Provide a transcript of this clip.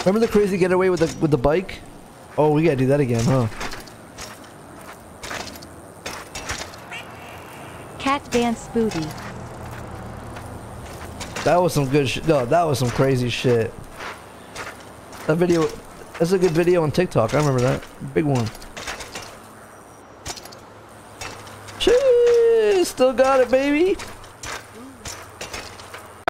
Remember the crazy getaway with the with the bike? Oh, we gotta do that again, huh? Cat dance booty. That was some good shit. No, that was some crazy shit. That video, that's a good video on TikTok. I remember that. Big one. Shit, still got it, baby.